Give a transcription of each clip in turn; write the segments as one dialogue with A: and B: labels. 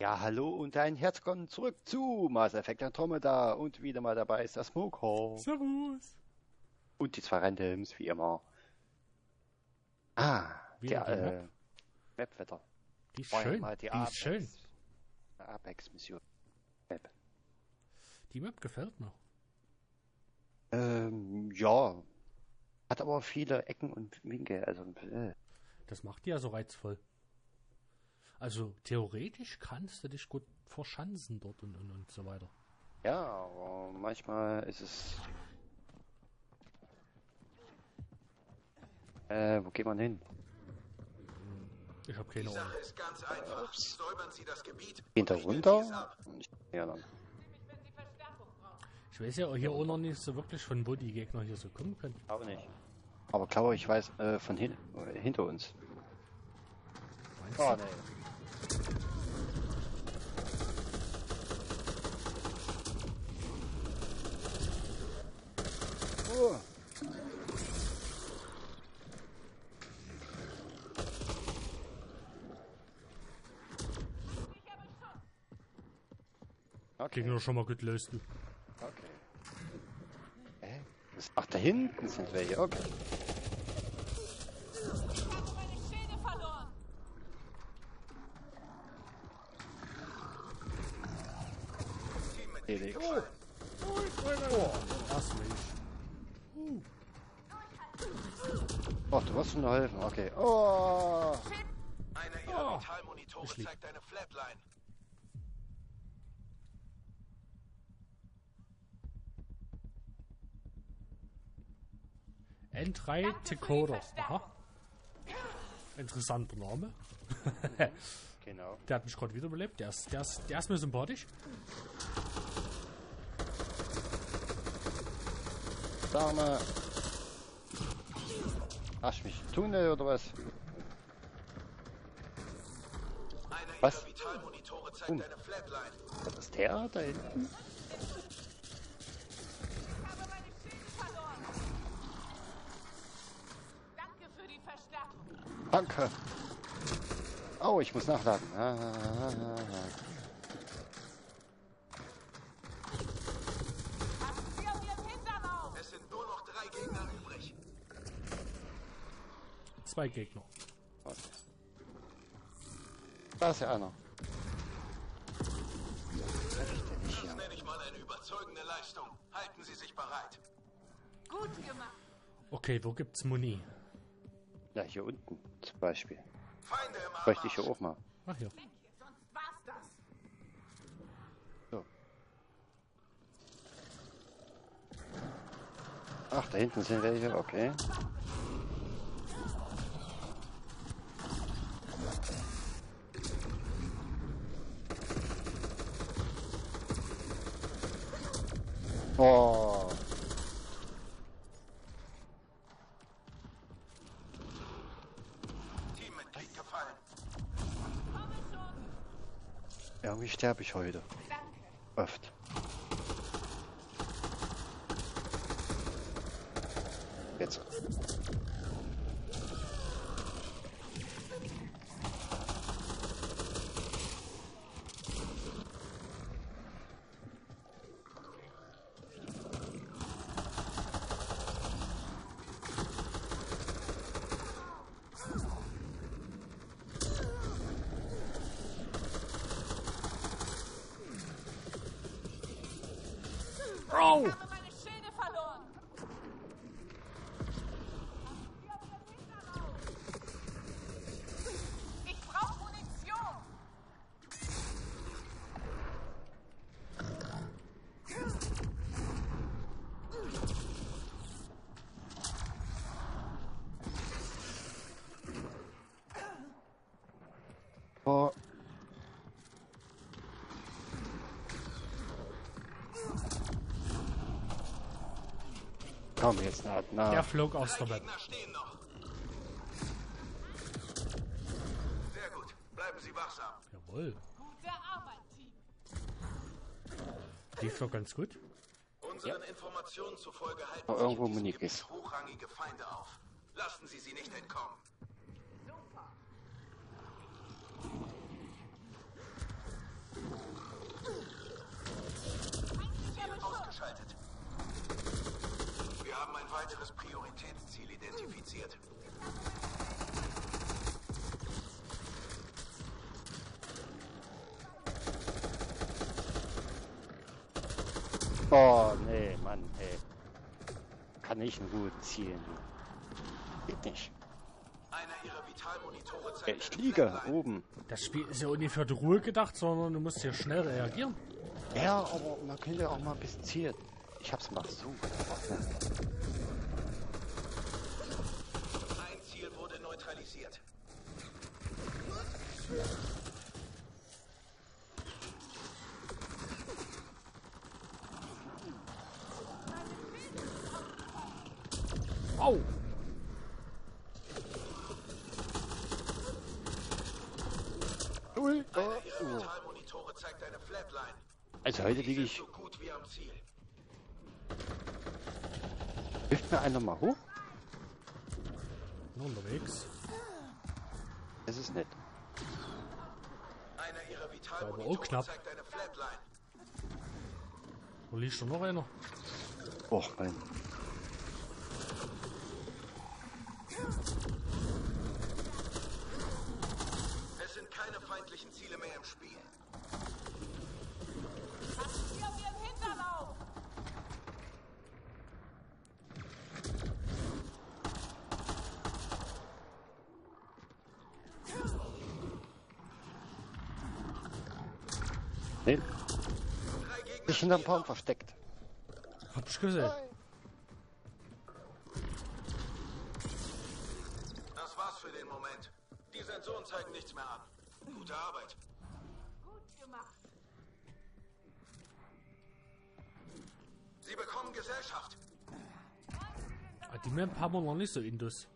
A: Ja, hallo und ein Herzkommen zurück zu Mass Effect Andromeda und wieder mal dabei ist das Smoker.
B: Servus.
A: Und die zwei Randoms, wie immer. Ah,
B: Wieder
A: der
B: die
A: äh,
B: Map.
A: Mapwetter.
B: Die ist
A: War ja
B: schön.
A: mal
B: Die,
A: die
B: ist schön.
A: Apex-Mission. Map.
B: Die Map gefällt mir.
A: Ähm, ja. Hat aber viele Ecken und Winkel, also äh,
B: Das macht die ja so reizvoll. Also theoretisch kannst du dich gut verschanzen dort und, und, und so weiter.
A: ja, aber manchmal ist es. Äh, wo geht man hin?
B: Ich habe keine
C: Die
B: Ahnung.
C: Sache ist ganz einfach. Säubern Sie das Gebiet.
A: Geht da
C: und richten Sie es
A: runter? Ja, dann.
B: Ich weiß ja hier auch noch nicht so wirklich, von wo die Gegner hier so kommen können.
A: Auch nicht. Aber glaube ich weiß äh, von hin äh, hinter uns.
B: Meinst
A: Oh
B: du?
A: nee. Oh. Okay.
B: Doch schon mal gut du.
A: Okay. Was- Ach, da hinten sind welche. Okay. Oh, du hast schon geholfen. Okay. Oh.
C: Einer
B: Oh.
C: Ihrer Vitalmonitore
B: lieb.
C: zeigt eine Flatline.
B: N3 Decoder. Aha. Interessanter Name.
A: Genau.
B: Der hat mich gerade wiederbelebt. Der ist, der, ist, der ist mir sympathisch.
A: Mal. Hast mich Tunnel oder was?
C: Einer
A: Was?
C: Ihrer Vitalmonitore zeigt
A: Um.
C: eine Flatline.
A: Was ist der da hinten?
D: Ich habe meine Schäde verloren. Danke für die Verstärkung.
A: Danke. Oh, ich muss nachladen. Ah, ah, ah, ah.
D: Passen Sie auf Ihren Hintern auf.
C: Es sind nur noch drei Gegner übrig.
B: Zwei Gegner.
A: Okay. Da ist ja einer.
C: Das nenne ich mal eine überzeugende Leistung. Halten Sie sich bereit.
D: Gut gemacht.
B: Okay, wo gibt's Muni?
A: Ja, hier unten zum Beispiel.
C: Feinde im
A: Bräuchte ich hier auch mal.
B: Ach
D: das.
A: So. Ach, da hinten sind welche. Okay. Sterbe ich heute.
D: Danke.
A: Oft.
B: Oh!
A: Komm jetzt, na, na.
B: Der flog aus der
C: noch. Sehr gut. Bleiben Sie wachsam.
B: Jawohl.
D: Gute Arbeit, Team.
B: Lief doch ganz gut.
C: Unseren Informationen zufolge halten
A: Oh,
C: sich
A: irgendwo Munikis.
C: Gebiet hochrangige Feinde auf. Lassen Sie sie nicht entkommen. Ein weiteres Prioritätsziel identifiziert.
A: Oh, nee, Mann, ey. Kann ich einen guten zielen. Geht nicht.
C: Einer ihrer Vitalmonitore
A: Ey,
C: zeigt
A: ich liege oben.
B: Das Spiel ist ja auch nicht für die Ruhe gedacht, sondern du musst hier schnell reagieren.
A: Ja, aber man könnte ja auch mal ein bisschen zielen. Ich hab's mal versucht.
C: Ein Ziel wurde neutralisiert.
B: Au!
A: Ui,
C: Einer
A: oh, oh.
C: Vitalmonitore zeigt eine Flatline.
A: Also heute liege ich.
C: so gut wie am Ziel.
A: Hilft mir einer mal hoch?
B: Nur unterwegs.
A: Das ist nett.
C: Einer ihrer
B: aber auch knapp.
C: zeigt eine Flatline.
B: Wo liegt schon noch einer?
A: Och, mein.
C: Es sind keine feindlichen Ziele mehr im Spiel.
D: Passen Sie auf Ihren Hinterlauf!
A: Nee, sich hinterm Baum versteckt.
B: Hab ich gesehen.
C: Das war's für den Moment. Die Sensoren zeigen nichts mehr an. Gute Arbeit.
D: Gut gemacht.
C: Sie bekommen Gesellschaft.
B: Ah, Die Map haben wir noch nicht so Indus.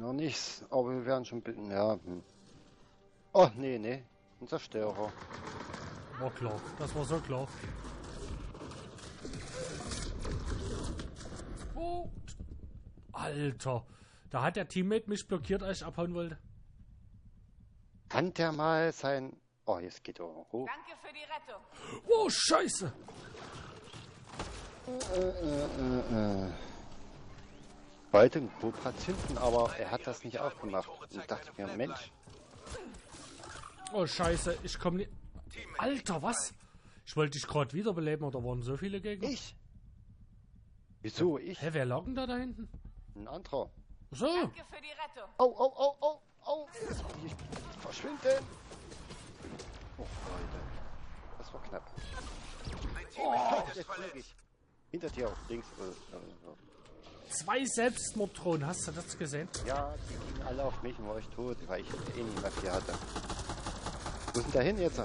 A: Noch nichts, aber wir werden schon bitten. Ja. hm. Oh, nee, nee. Ein Zerstörer.
B: War klar. Das war so klar. Oh. Alter. Da hat der Teammate mich blockiert, als ich abhauen wollte.
A: Kann der mal sein. Oh, jetzt geht er hoch.
D: Danke für die Rettung.
B: Oh, scheiße.
A: Wollte einen Cobra zünden, aber er hat das nicht aufgemacht. Und dachte mir, Mensch,
B: Oh, scheiße. Ich komme nicht... Alter, was? Ich wollte dich gerade wiederbeleben, oder waren so viele Gegner?
A: ich? Wieso ich?
B: Hä, wer lag denn da da hinten?
A: Ein anderer.
B: So.
D: Danke für die Rettung.
A: Au, au, au. Jetzt will ich verschwinden. Oh, Leute. Das war knapp. Oh. Hinter dir auch links. äh, äh,
B: Zwei Selbstmorddrohnen, hast du das gesehen?
A: Ja, die gingen alle auf mich und war ich tot, weil ich eh nicht mehr viel hatte. Wo ist denn der hin jetzt?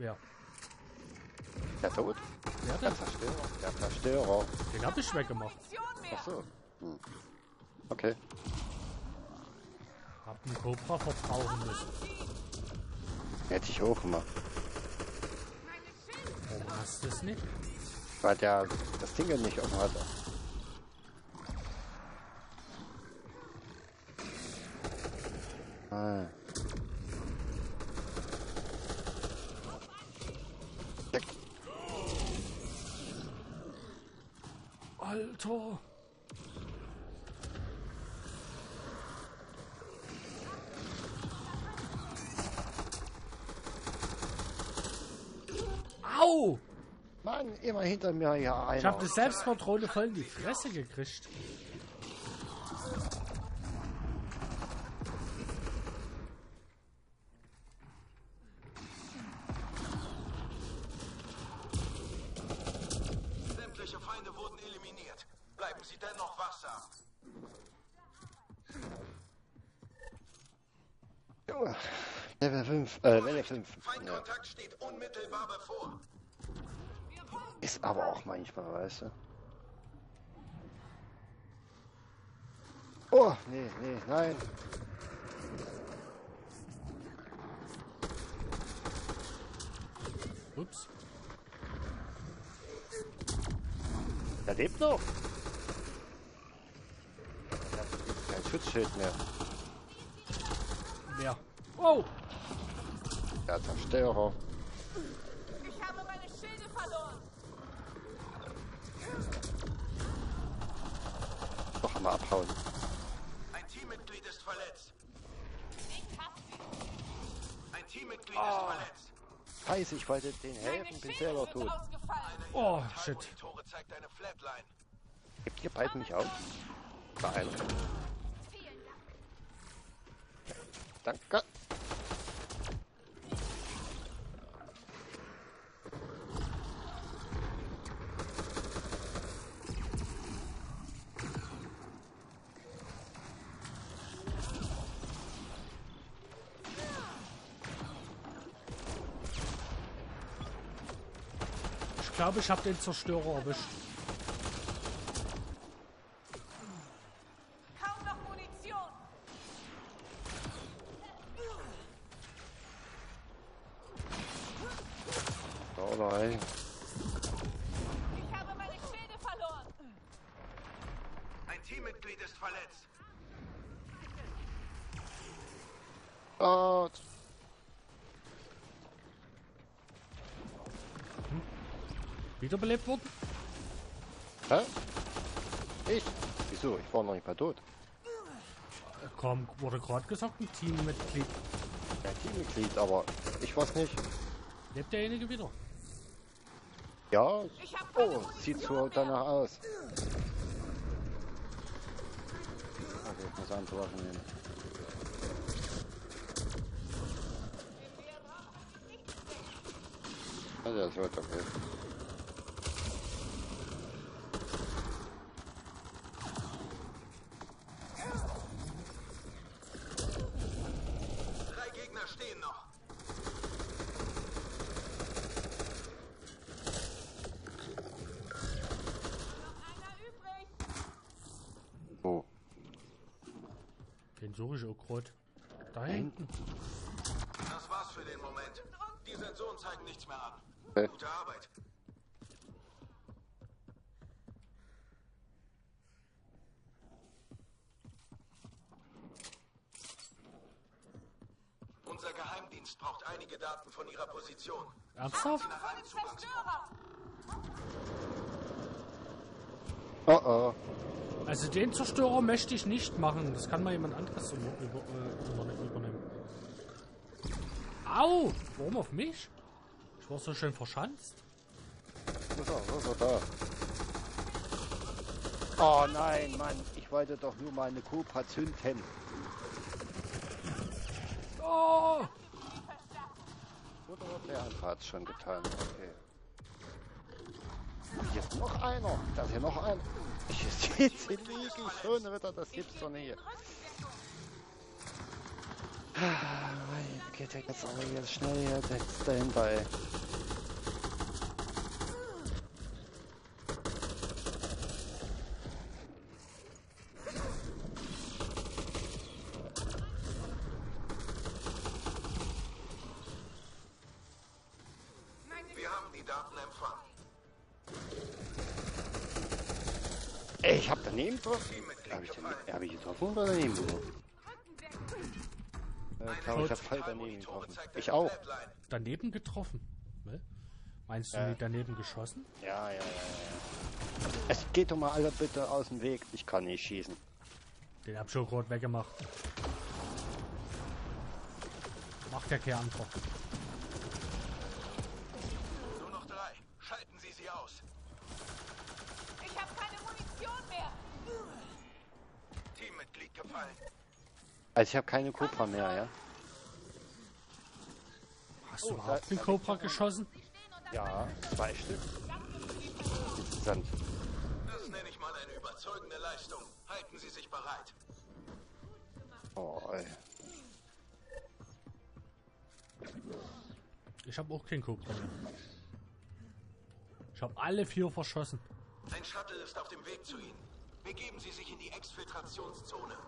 B: Ja.
A: Der tot?
B: Wer
A: Der? Zerstörer. Der Zerstörer.
B: Den hab ich weggemacht.
A: Ach so. Hm. Okay.
B: Hab den Cobra verbrauchen müssen.
A: Hätte ich auch gemacht.
D: Meine Schilde.
B: Warum hast du es nicht?
A: Weil der das Ding nicht offen hatte. Ah.
B: Alter. Au!
A: Mann, immer hinter mir ja einer.
B: Ich hab die Selbstmorddrohne voll in die Fresse gekriegt.
A: Level 5, äh, Level 5. Ja.
C: Feindkontakt steht unmittelbar bevor.
A: Ist aber auch manchmal, weißt du. Oh, nee, nee, nein.
B: Ups.
A: Der lebt noch. Der hat kein Schutzschild mehr.
B: Wer? Oh!
A: Der Zerstörer.
D: Ich habe meine Schilde verloren.
A: mal abhauen.
C: Ein Teammitglied ist verletzt.
D: Ich hab sie.
C: Ein Teammitglied
A: Ah.
C: ist verletzt.
A: Scheiße, ich wollte den helfen, bin selber tot.
B: Oh, shit.
A: Gibt ihr beiden mich auf?
D: Dank.
A: Danke.
B: Glaube, ich habe den Zerstörer erwischt.
D: Kaum noch Munition.
A: Oh nein.
D: Ich habe meine Schilde verloren.
C: Ein Teammitglied ist verletzt.
A: Oh,
B: Wiederbelebt worden?
A: hä? Ich? Wieso? Ich war noch nicht mal tot.
B: Äh, Komm, wurde gerade gesagt, ein Teammitglied.
A: Ja, Teammitglied, aber ich war's nicht.
B: Lebt derjenige wieder?
A: Ja,
D: Ich hab keine
A: oh, sieht so danach aus. Okay, ich muss andere Waffen nehmen. Also, das wird okay.
C: Drei Gegner stehen noch.
D: Noch einer übrig.
A: Wo?
B: Den suche ich auch gerade. Da
A: hinten.
B: hinten.
C: Das den Moment. Die Sensoren zeigen nichts mehr an.
A: Okay.
C: Gute Arbeit. Unser Geheimdienst braucht einige Daten von Ihrer Position.
B: Ernsthaft?
A: Oh oh.
B: Also den Zerstörer möchte ich nicht machen. Das kann mal jemand anderes über, äh, über, übernehmen. Au! Warum auf mich? Ich war so schön verschanzt.
A: Ist er? Ist er da? Oh nein, Mann. Ich wollte doch nur meine Cobra zünden.
B: Oh!
A: Der hat es schon getan. Okay. Hier ist noch einer. Da ist hier noch einer. Ich jetzt hier liege ich schon wieder. Das gibt's doch nicht. Güte, jetzt aber hier schnell hier jetzt dahinter, ey.
D: Meine
C: Wir haben die Daten empfangen.
A: Ey, ich hab daneben getroffen. Hab ich, den, hab ich getroffen oder daneben getroffen? Ich glaube, ich hab voll daneben getroffen. Ich auch.
B: Daneben getroffen. Meinst du
A: Äh.
B: nicht daneben geschossen?
A: Ja, ja, ja, ja. Es geht doch mal alle bitte aus dem Weg. Ich kann nicht schießen.
B: Den hab ich schon gerade weggemacht. Macht ja keine Antwort.
C: Nur noch drei. Schalten Sie sie aus.
D: Ich habe keine Munition mehr.
C: Teammitglied gefallen.
A: Also ich habe keine Cobra mehr, ja?
B: Hast du
A: Oh,
B: überhaupt den Cobra geschossen?
A: Ja, zwei Stück. Insgesamt.
C: Das nenne ich mal eine überzeugende Leistung. Halten Sie sich bereit.
A: Oh, ey.
B: Ich habe auch keinen Cobra mehr. Ich habe alle vier verschossen.
C: Ein Shuttle ist auf dem Weg zu Ihnen. Begeben Sie sich in die Exfiltrationszone.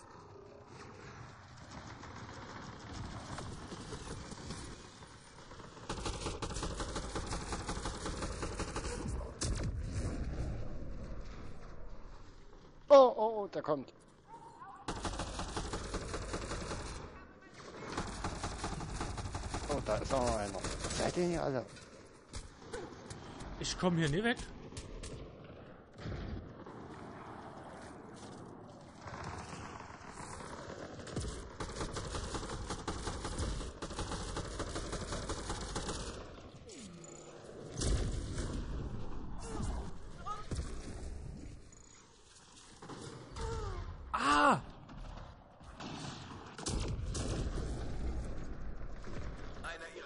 A: Oh, der kommt. Oh, da ist auch noch einer. Was seid ihr hier alle?
B: Ich komme hier nie weg.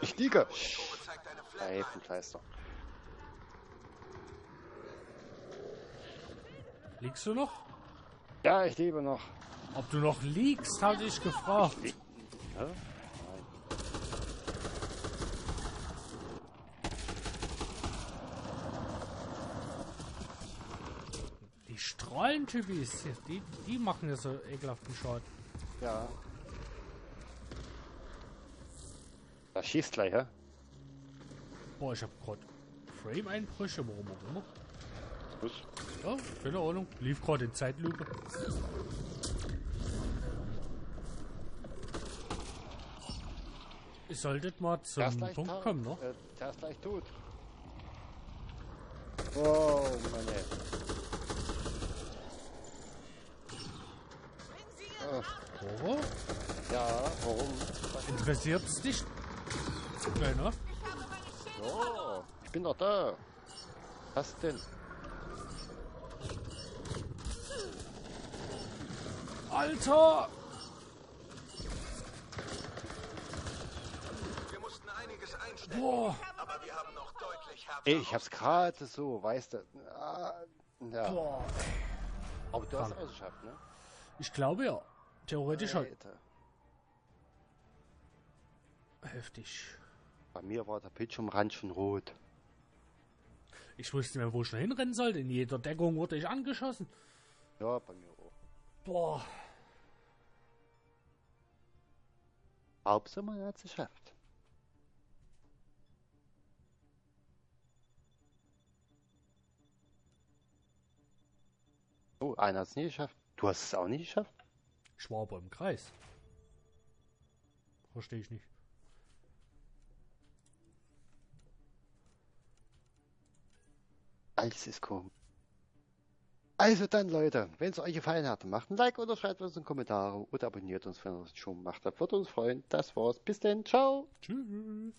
A: Ich liege.
C: Tore zeigt eine
A: Reifenkleister.
B: Liegst du noch?
A: Ja, ich lebe noch.
B: Ob du noch liegst, habe ich gefragt.
A: Ja? Nein.
B: Die Strahlentypis, die, die machen ja so ekelhaften Schaden.
A: Ja. Da schießt gleich, hä?
B: Boah, ich hab grad Frame-Einbrüche, warum auch immer.
A: Was?
B: Ja, keine Ahnung. Lief gerade in Zeitlupe. Ihr solltet mal zum Punkt
A: tot.
B: kommen, ne?
A: Äh, Der ist gleich tot. Oh. Ach,
B: Oh,
A: ja, warum?
B: interessiert's dich? Keiner?
A: Ich bin doch da. Was denn?
B: Alter!
C: Wir mussten einiges einstellen,
B: Boah!
C: aber wir haben noch deutlich.
A: Ey, ich hab's gerade so, weißt du. Ah, ja.
B: Boah!
A: Aber du hast es geschafft, ne?
B: Ich glaube ja. Theoretisch halt. Heftig.
A: Bei mir war der Bildschirmrand schon rot.
B: Ich wusste nicht mehr, wo ich noch hinrennen sollte. In jeder Deckung wurde ich angeschossen.
A: Ja, bei mir auch.
B: Boah!
A: Hauptsache, man hat's geschafft. Oh, einer hat's nicht geschafft. Du hast es auch nicht geschafft?
B: Ich war aber im Kreis. Verstehe ich nicht.
A: Alles ist komisch. Also dann, Leute, wenn es euch gefallen hat, macht ein Like oder schreibt uns in Kommentare oder abonniert uns, wenn ihr es schon gemacht habt. Würde uns freuen. Das war's. Bis dann. Ciao.
B: Tschüss.